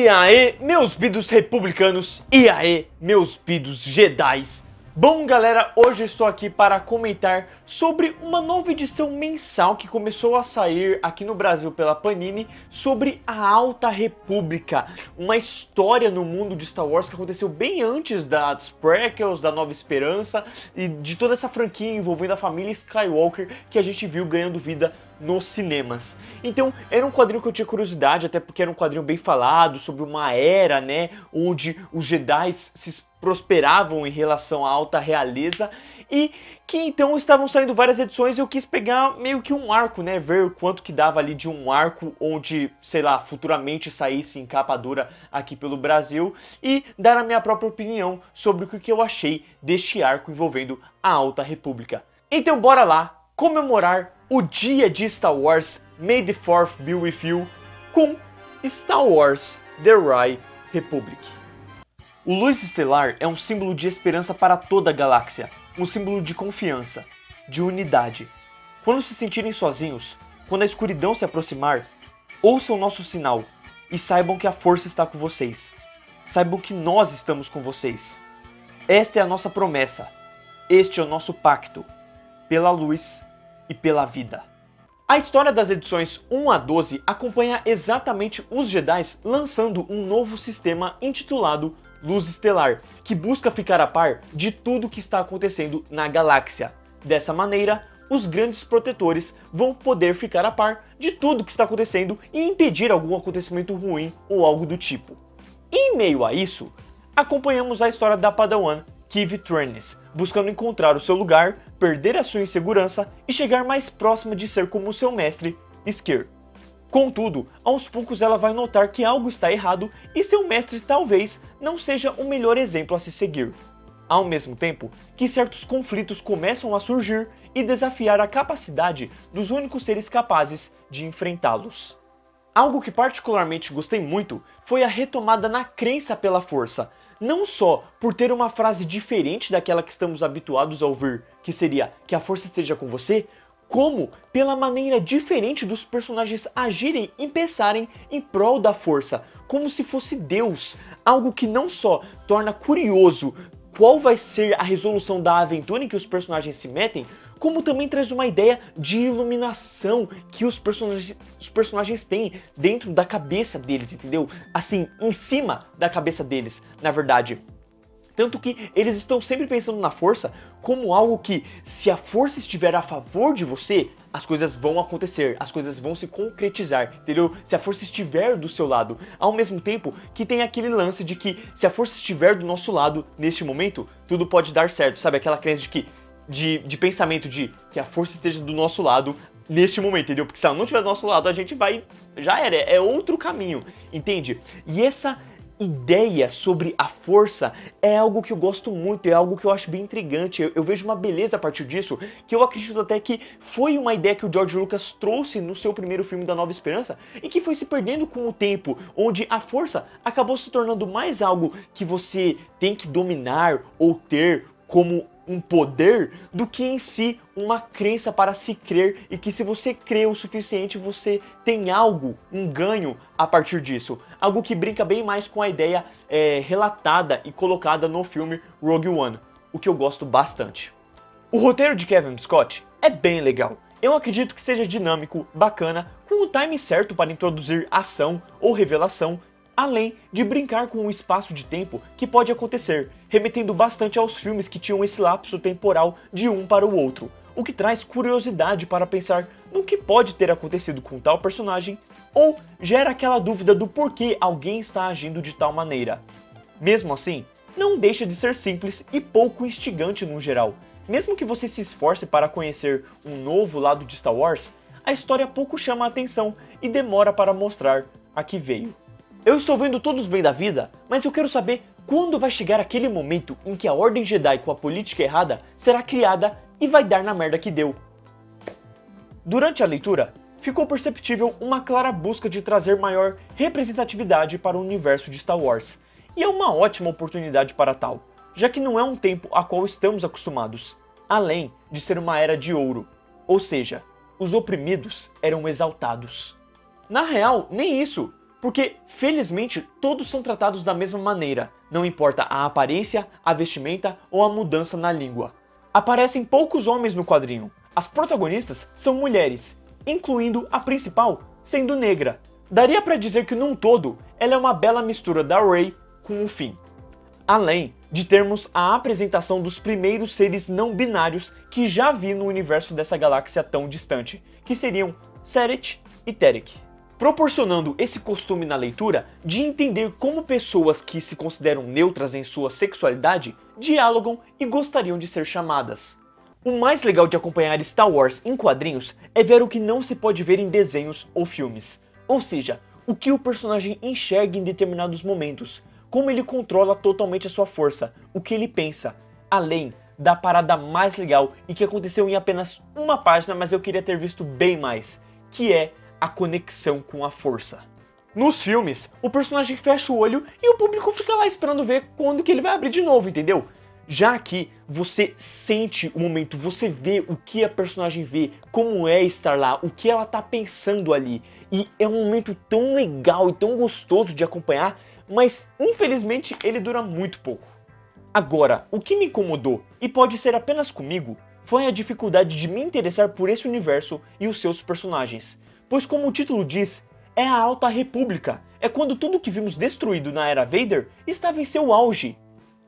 E aí, meus bidos republicanos, e aí, meus bidos jedis. Bom, galera, hoje estou aqui para comentar sobre uma nova edição mensal que começou a sair aqui no Brasil pela Panini sobre a Alta República, uma história no mundo de Star Wars que aconteceu bem antes das prequels, da Nova Esperança e de toda essa franquia envolvendo a família Skywalker que a gente viu ganhando vida nos cinemas. Então, era um quadrinho que eu tinha curiosidade, até porque era um quadrinho bem falado sobre uma era, né, onde os Jedi se prosperavam em relação à alta realeza e que então estavam saindo várias edições e eu quis pegar meio que um arco, né, ver quanto que dava ali de um arco onde, sei lá, futuramente saísse em capa dura aqui pelo Brasil e dar a minha própria opinião sobre o que eu achei deste arco envolvendo a Alta República. Então bora lá comemorar o dia de Star Wars May the 4th be with you com Star Wars The Rye Republic. O luz estelar é um símbolo de esperança para toda a galáxia, um símbolo de confiança, de unidade. Quando se sentirem sozinhos, quando a escuridão se aproximar, ouçam nosso sinal e saibam que a força está com vocês. Saibam que nós estamos com vocês. Esta é a nossa promessa. Este é o nosso pacto. Pela luz e pela vida. A história das edições 1 a 12 acompanha exatamente os Jedi lançando um novo sistema intitulado Luz Estelar, que busca ficar a par de tudo que está acontecendo na galáxia. Dessa maneira, os grandes protetores vão poder ficar a par de tudo que está acontecendo e impedir algum acontecimento ruim ou algo do tipo. Em meio a isso, acompanhamos a história da Padawan Kiv Trennis, buscando encontrar o seu lugar, perder a sua insegurança e chegar mais próxima de ser como seu mestre, Skir. Contudo, aos poucos ela vai notar que algo está errado e seu mestre talvez não seja o melhor exemplo a se seguir. Ao mesmo tempo que certos conflitos começam a surgir e desafiar a capacidade dos únicos seres capazes de enfrentá-los. Algo que particularmente gostei muito foi a retomada na crença pela força, não só por ter uma frase diferente daquela que estamos habituados a ouvir, que seria que a força esteja com você, como pela maneira diferente dos personagens agirem e pensarem em prol da força, como se fosse Deus, algo que não só torna curioso qual vai ser a resolução da aventura em que os personagens se metem, como também traz uma ideia de iluminação que os personagens, os personagens têm dentro da cabeça deles, entendeu? Assim, em cima da cabeça deles, na verdade. Tanto que eles estão sempre pensando na força como algo que, se a força estiver a favor de você, as coisas vão acontecer, as coisas vão se concretizar, entendeu? Se a força estiver do seu lado. Ao mesmo tempo que tem aquele lance de que, se a força estiver do nosso lado neste momento, tudo pode dar certo, sabe? Aquela crença de que de, de pensamento de que a força esteja do nosso lado neste momento, entendeu? Porque se ela não estiver do nosso lado, a gente vai. Já era, é outro caminho, entende? E essa ideia sobre a força é algo que eu gosto muito, é algo que eu acho bem intrigante. Eu, eu, vejo uma beleza a partir disso, que eu acredito até que foi uma ideia que o George Lucas trouxe no seu primeiro filme da Nova Esperança e que foi se perdendo com o tempo, onde a força acabou se tornando mais algo que você tem que dominar ou ter como um poder do que em si uma crença para se crer e que se você crê o suficiente você tem algo, um ganho a partir disso. Algo que brinca bem mais com a ideia é, relatada e colocada no filme Rogue One, o que eu gosto bastante. O roteiro de Kevin Scott é bem legal. Eu acredito que seja dinâmico, bacana, com o time certo para introduzir ação ou revelação além de brincar com o espaço de tempo que pode acontecer, remetendo bastante aos filmes que tinham esse lapso temporal de um para o outro, o que traz curiosidade para pensar no que pode ter acontecido com tal personagem ou gera aquela dúvida do porquê alguém está agindo de tal maneira. Mesmo assim, não deixa de ser simples e pouco instigante no geral. Mesmo que você se esforce para conhecer um novo lado de Star Wars, a história pouco chama a atenção e demora para mostrar a que veio. Eu estou vendo todos bem da vida, mas eu quero saber quando vai chegar aquele momento em que a Ordem Jedi com a política errada será criada e vai dar na merda que deu. Durante a leitura, ficou perceptível uma clara busca de trazer maior representatividade para o universo de Star Wars, e é uma ótima oportunidade para tal, já que não é um tempo a qual estamos acostumados, além de ser uma era de ouro, ou seja, os oprimidos eram exaltados. Na real, nem isso, porque felizmente todos são tratados da mesma maneira, não importa a aparência, a vestimenta ou a mudança na língua. Aparecem poucos homens no quadrinho. As protagonistas são mulheres, incluindo a principal sendo negra. Daria para dizer que num todo, ela é uma bela mistura da Rey com o Finn. Além de termos a apresentação dos primeiros seres não binários que já vi no universo dessa galáxia tão distante, que seriam Seret e Terek proporcionando esse costume na leitura de entender como pessoas que se consideram neutras em sua sexualidade dialogam e gostariam de ser chamadas. O mais legal de acompanhar Star Wars em quadrinhos é ver o que não se pode ver em desenhos ou filmes, ou seja, o que o personagem enxerga em determinados momentos, como ele controla totalmente a sua força, o que ele pensa, além da parada mais legal e que aconteceu em apenas uma página, mas eu queria ter visto bem mais, que é a conexão com a força. Nos filmes, o personagem fecha o olho e o público fica lá esperando ver quando que ele vai abrir de novo, entendeu? Já aqui, você sente o momento, você vê o que a personagem vê, como é estar lá, o que ela tá pensando ali. E é um momento tão legal e tão gostoso de acompanhar, mas infelizmente ele dura muito pouco. Agora, o que me incomodou, e pode ser apenas comigo, foi a dificuldade de me interessar por esse universo e os seus personagens pois, como o título diz, é a Alta República, é quando tudo que vimos destruído na Era Vader estava em seu auge.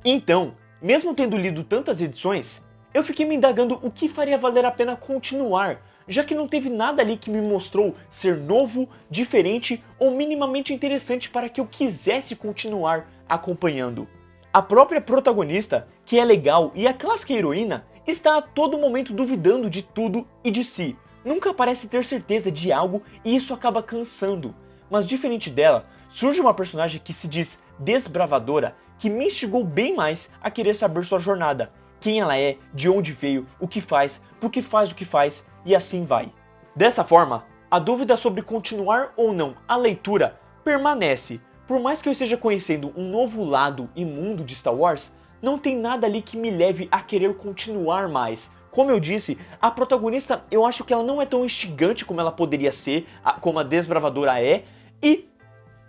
Então, mesmo tendo lido tantas edições, eu fiquei me indagando o que faria valer a pena continuar, já que não teve nada ali que me mostrou ser novo, diferente ou minimamente interessante para que eu quisesse continuar acompanhando. A própria protagonista, que é legal e a clássica heroína, está a todo momento duvidando de tudo e de si, nunca parece ter certeza de algo e isso acaba cansando. Mas diferente dela, surge uma personagem que se diz desbravadora, que me instigou bem mais a querer saber sua jornada, quem ela é, de onde veio, o que faz, por que faz o que faz e assim vai. Dessa forma, a dúvida sobre continuar ou não a leitura permanece. Por mais que eu esteja conhecendo um novo lado e mundo de Star Wars, não tem nada ali que me leve a querer continuar mais, como eu disse, a protagonista eu acho que ela não é tão instigante como ela poderia ser, como a desbravadora é, e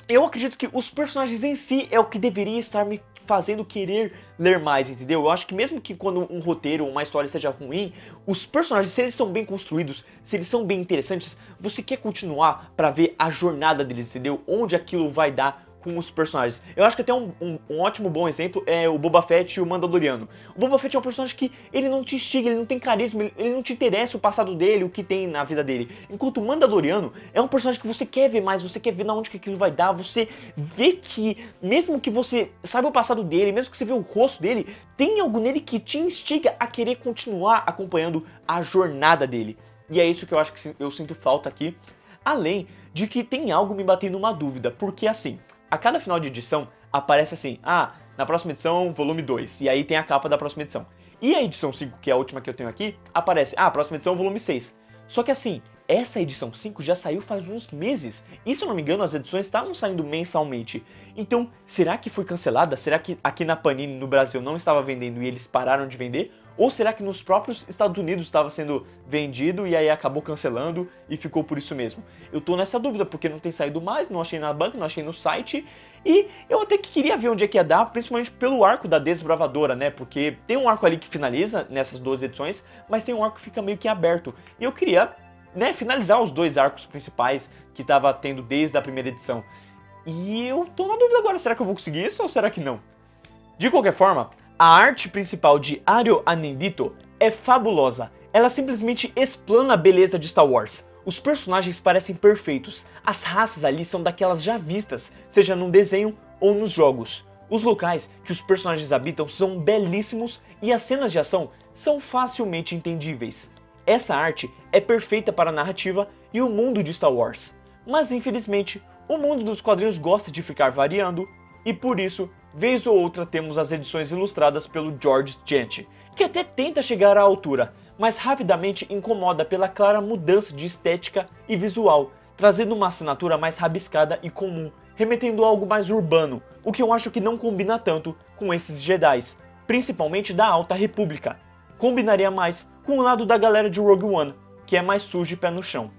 eu acredito que os personagens em si é o que deveria estar me fazendo querer ler mais, entendeu? Eu acho que mesmo que quando um roteiro ou uma história seja ruim, os personagens, se eles são bem construídos, se eles são bem interessantes, você quer continuar para ver a jornada deles, entendeu? Onde aquilo vai dar com os personagens. Eu acho que até um, um, um, ótimo bom exemplo é o Boba Fett e o Mandaloriano. O Boba Fett é um personagem que ele não te instiga, ele não tem carisma, ele, ele não te interessa o passado dele, o que tem na vida dele. Enquanto o Mandaloriano é um personagem que você quer ver mais, você quer ver na onde que aquilo vai dar, você vê que, mesmo que você saiba o passado dele, mesmo que você vê o rosto dele, tem algo nele que te instiga a querer continuar acompanhando a jornada dele. E é isso que eu acho que eu sinto falta aqui. Além de que tem algo me batendo uma dúvida, porque assim, a cada final de edição aparece assim: ah, na próxima edição, volume 2, e aí tem a capa da próxima edição. E a edição 5, que é a última que eu tenho aqui, aparece: ah, próxima edição, volume 6. Só que assim, essa edição 5 já saiu faz uns meses. E se eu não me engano, as edições estavam saindo mensalmente. Então, será que foi cancelada? Será que aqui na Panini no Brasil não estava vendendo e eles pararam de vender? Ou será que nos próprios Estados Unidos estava sendo vendido e aí acabou cancelando e ficou por isso mesmo? Eu tô nessa dúvida porque não tem saído mais, não achei na banca, não achei no site e eu até que queria ver onde é que ia dar, principalmente pelo arco da Desbravadora, né? Porque tem um arco ali que finaliza nessas duas edições, mas tem um arco que fica meio que aberto. E eu queria, né, finalizar os dois arcos principais que estava tendo desde a primeira edição. E eu tô na dúvida agora, será que eu vou conseguir isso ou será que não? De qualquer forma, a arte principal de Ario Anendito é fabulosa. Ela simplesmente explana a beleza de Star Wars. Os personagens parecem perfeitos, as raças ali são daquelas já vistas, seja num desenho ou nos jogos. Os locais que os personagens habitam são belíssimos e as cenas de ação são facilmente entendíveis. Essa arte é perfeita para a narrativa e o mundo de Star Wars. Mas infelizmente, o mundo dos quadrinhos gosta de ficar variando e por isso Vez ou outra temos as edições ilustradas pelo George Gent, que até tenta chegar à altura, mas rapidamente incomoda pela clara mudança de estética e visual, trazendo uma assinatura mais rabiscada e comum, remetendo a algo mais urbano, o que eu acho que não combina tanto com esses Jedi's, principalmente da Alta República. Combinaria mais com o lado da galera de Rogue One, que é mais sujo e pé no chão.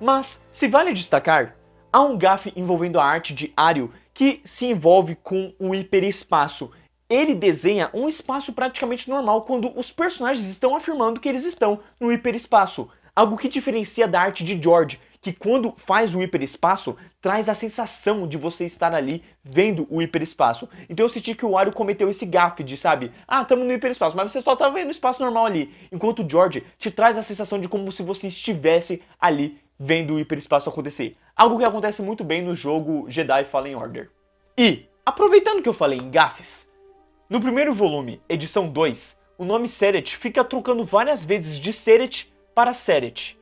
Mas, se vale destacar, Há um gafe envolvendo a arte de Ario que se envolve com o hiperespaço. Ele desenha um espaço praticamente normal quando os personagens estão afirmando que eles estão no hiperespaço. Algo que diferencia da arte de George, que quando faz o hiperespaço, traz a sensação de você estar ali vendo o hiperespaço. Então eu senti que o Wario cometeu esse gafe de, sabe, ah, estamos no hiperespaço, mas você só tá vendo o espaço normal ali. Enquanto George te traz a sensação de como se você estivesse ali vendo o hiperespaço acontecer. Algo que acontece muito bem no jogo Jedi Fallen Order. E, aproveitando que eu falei em gafes, no primeiro volume, edição 2, o nome Seret fica trocando várias vezes de Seret para Seret.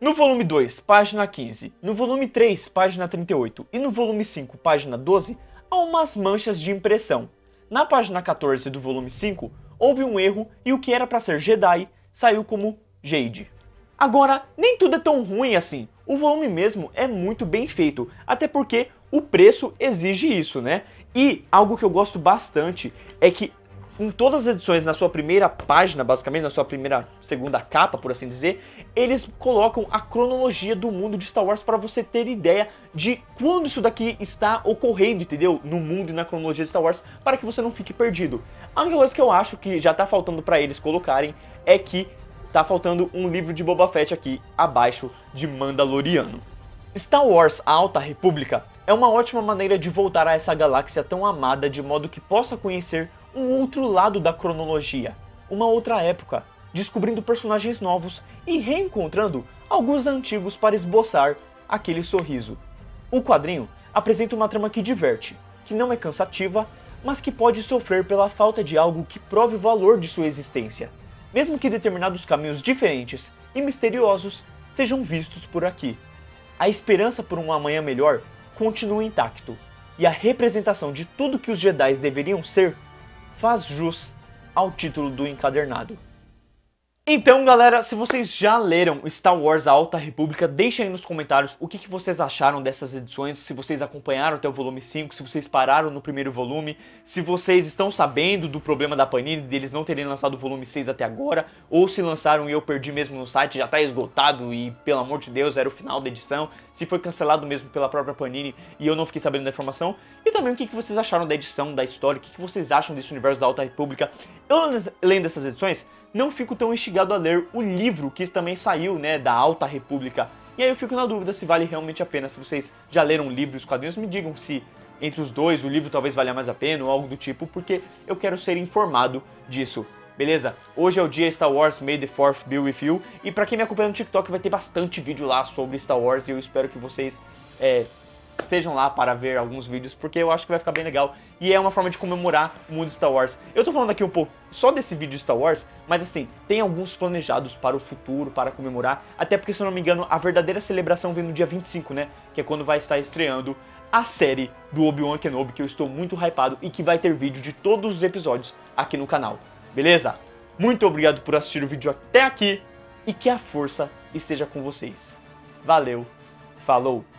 No volume 2, página 15, no volume 3, página 38 e no volume 5, página 12, há umas manchas de impressão. Na página 14 do volume 5, houve um erro e o que era para ser Jedi saiu como Jade. Agora, nem tudo é tão ruim assim. O volume mesmo é muito bem feito, até porque o preço exige isso, né? E algo que eu gosto bastante é que em todas as edições, na sua primeira página, basicamente, na sua primeira, segunda capa, por assim dizer, eles colocam a cronologia do mundo de Star Wars para você ter ideia de quando isso daqui está ocorrendo, entendeu? No mundo e na cronologia de Star Wars, para que você não fique perdido. A única coisa que eu acho que já tá faltando para eles colocarem é que tá faltando um livro de Boba Fett aqui abaixo de Mandaloriano. Star Wars A Alta República é uma ótima maneira de voltar a essa galáxia tão amada de modo que possa conhecer um outro lado da cronologia, uma outra época, descobrindo personagens novos e reencontrando alguns antigos para esboçar aquele sorriso. O quadrinho apresenta uma trama que diverte, que não é cansativa, mas que pode sofrer pela falta de algo que prove o valor de sua existência mesmo que determinados caminhos diferentes e misteriosos sejam vistos por aqui. A esperança por um amanhã melhor continua intacto, e a representação de tudo que os Jedi deveriam ser faz jus ao título do encadernado. Então, galera, se vocês já leram Star Wars A Alta República, deixem aí nos comentários o que, que, vocês acharam dessas edições, se vocês acompanharam até o volume 5, se vocês pararam no primeiro volume, se vocês estão sabendo do problema da Panini, deles não terem lançado o volume 6 até agora, ou se lançaram e eu perdi mesmo no site, já tá esgotado e, pelo amor de Deus, era o final da edição, se foi cancelado mesmo pela própria Panini e eu não fiquei sabendo da informação, e também o que, que vocês acharam da edição, da história, o que, que vocês acham desse universo da Alta República. Eu, lendo essas edições, não fico tão instigado a ler o livro que também saiu, né, da Alta República. E aí eu fico na dúvida se vale realmente a pena. Se vocês já leram o livro os quadrinhos, me digam se entre os dois o livro talvez valha mais a pena ou algo do tipo, porque eu quero ser informado disso. Beleza? Hoje é o dia Star Wars May the 4th be with you. E pra quem me acompanha no TikTok vai ter bastante vídeo lá sobre Star Wars e eu espero que vocês é, estejam lá para ver alguns vídeos, porque eu acho que vai ficar bem legal. E é uma forma de comemorar o mundo Star Wars. Eu tô falando aqui um pouco só desse vídeo Star Wars, mas assim, tem alguns planejados para o futuro, para comemorar. Até porque, se eu não me engano, a verdadeira celebração vem no dia 25, né? Que é quando vai estar estreando a série do Obi-Wan Kenobi, que eu estou muito hypado e que vai ter vídeo de todos os episódios aqui no canal. Beleza? Muito obrigado por assistir o vídeo até aqui e que a força esteja com vocês. Valeu, falou!